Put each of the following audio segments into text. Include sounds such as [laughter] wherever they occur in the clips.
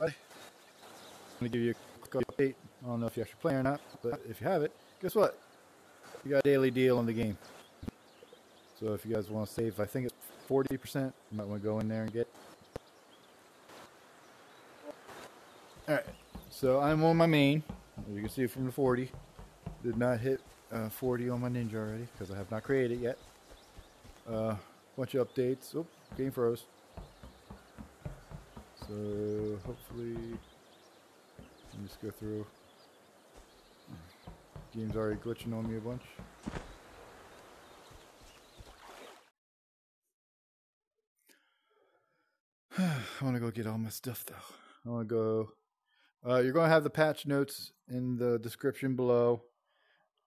I'm going to give you a quick update. I don't know if you actually play or not, but if you have it, guess what? You got a daily deal on the game. So if you guys want to save, I think it's 40%, you might want to go in there and get. Alright, so I'm on my main. As you can see from the 40. Did not hit uh, 40 on my ninja already because I have not created it yet. Uh, bunch of updates. Oh, game froze. So hopefully, let me just go through. Game's already glitching on me a bunch. [sighs] I want to go get all my stuff though. I want to go. Uh, you're going to have the patch notes in the description below.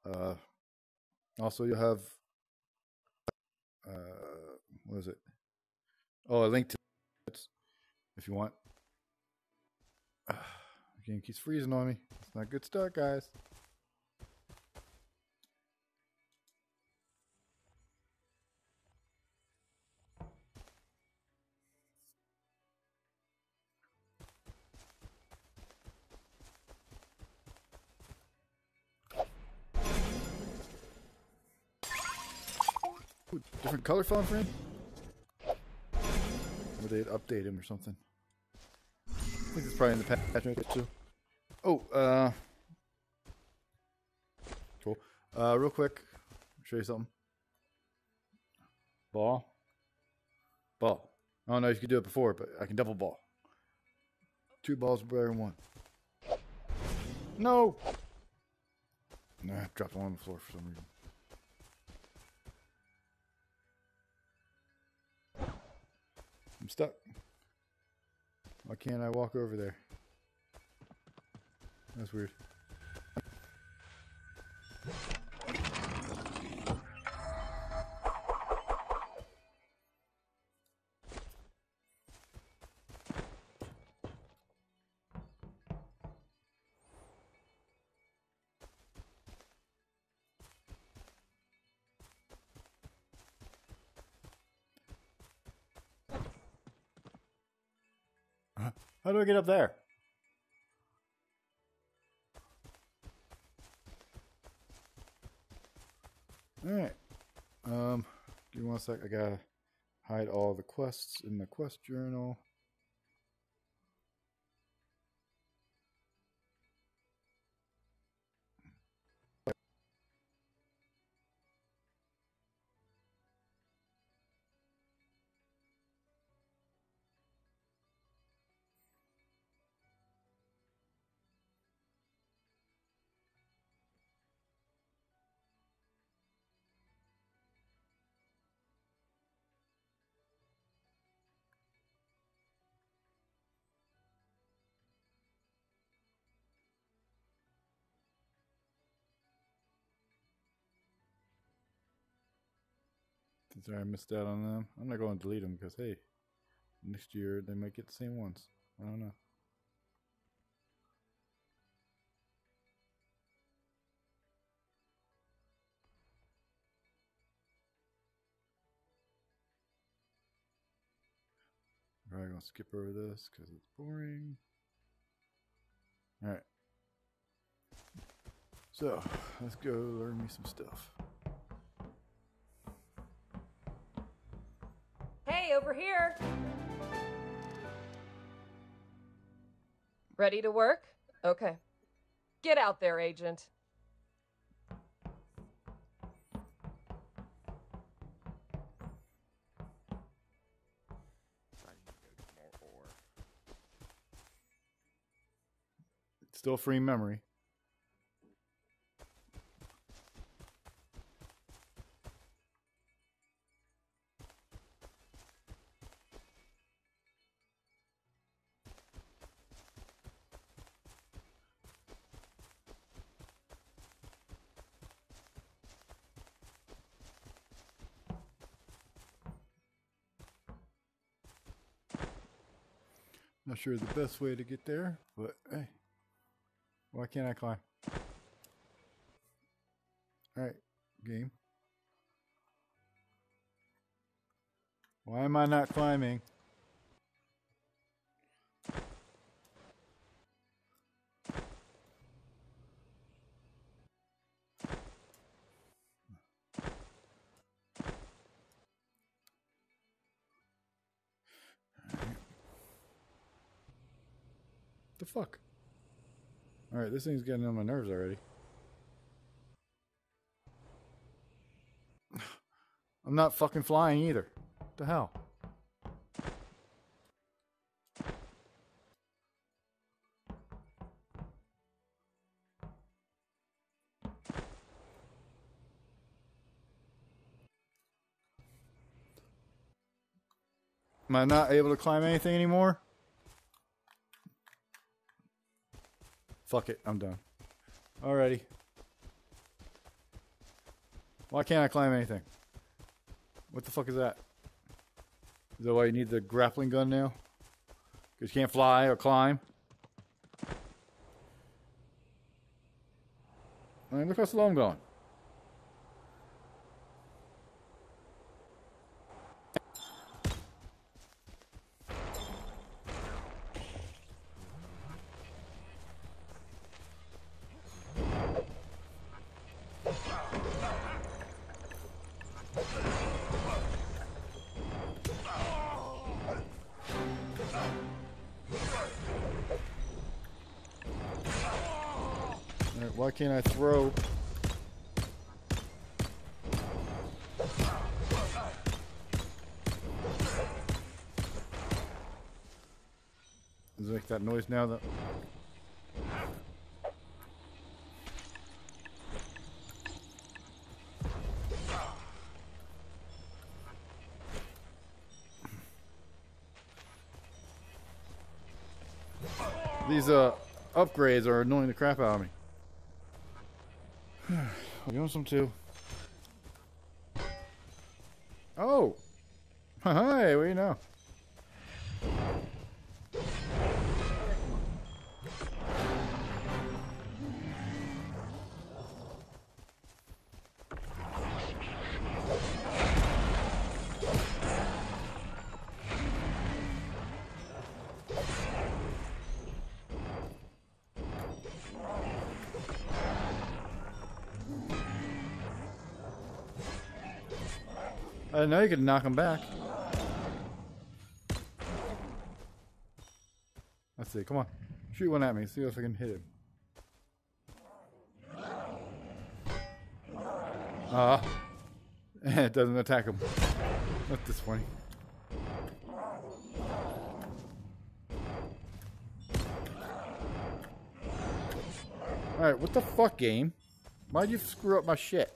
Uh, also, you'll have. Uh, what is it? Oh, a link to if you want. The game keeps freezing on me. It's not a good start, guys. Ooh, different color phone him? Or they'd update him or something. I think it's probably in the patch notes too. Oh, uh. Cool. Uh, real quick, show you something. Ball. Ball. I don't know if you could do it before, but I can double ball. Two balls better than one. No! Nah, I dropped one on the floor for some reason. I'm stuck. Why can't I walk over there? That's weird. How do I get up there? Alright. Um, give me one sec. I gotta hide all the quests in the quest journal. Since I missed out on them, I'm not going to delete them because hey, next year they might get the same ones. I don't know. Probably gonna skip over this because it's boring. All right. So let's go learn me some stuff. Over here. Ready to work? Okay. Get out there, agent. Still free memory. Not sure the best way to get there, but hey, why can't I climb? All right, game. Why am I not climbing? Fuck? Alright, this thing's getting on my nerves already. [sighs] I'm not fucking flying either. What the hell? Am I not able to climb anything anymore? Fuck it, I'm done. Alrighty. Why can't I climb anything? What the fuck is that? Is that why you need the grappling gun now? Because you can't fly or climb? I look how slow I'm going. Why can't I throw? Does it make that noise now that These uh upgrades are annoying the crap out of me. You want some too? Oh! [laughs] Hi, what do you know? I know you could knock him back. Let's see, come on. Shoot one at me, see if I can hit him. Ah. [laughs] it doesn't attack him. That's disappointing. Alright, what the fuck, game? Why'd you screw up my shit?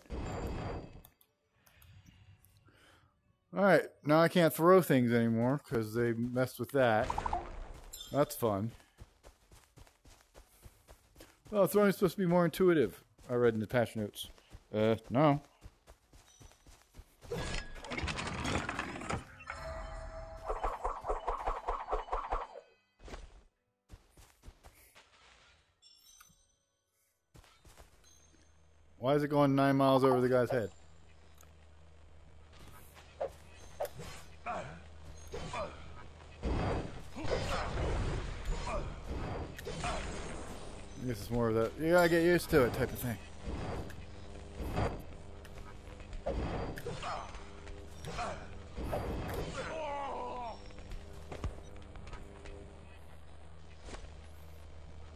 Alright, now I can't throw things anymore because they messed with that. That's fun. Oh, throwing is supposed to be more intuitive. I read in the patch notes. Uh, no. Why is it going nine miles over the guy's head? Used to it type of thing.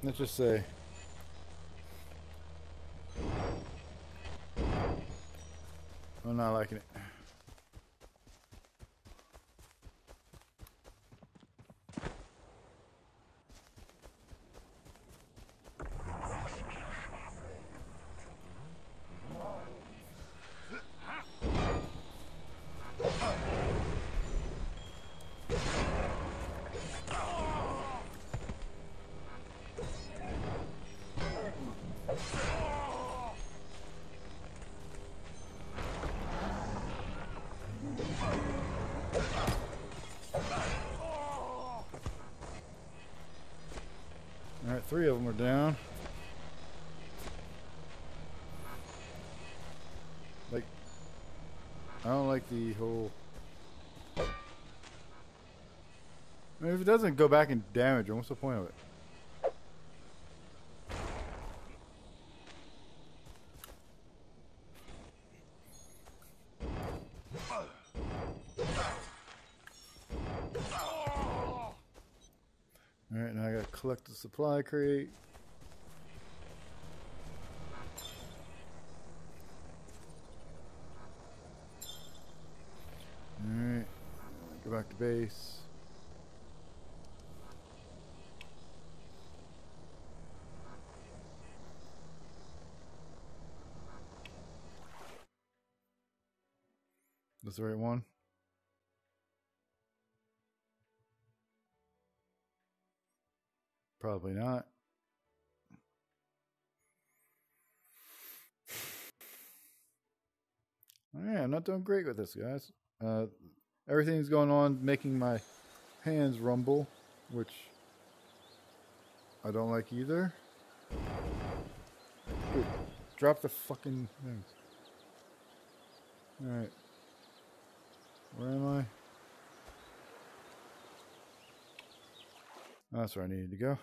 Let's just say three of them are down. Like, I don't like the whole. I mean, if it doesn't go back and damage them, what's the point of it? Supply crate. Alright, go back to base. That's the right one. Probably not. Yeah, I'm not doing great with this, guys. Uh, everything's going on, making my hands rumble, which I don't like either. Drop the fucking things. Alright. Where am I? That's where I needed to go.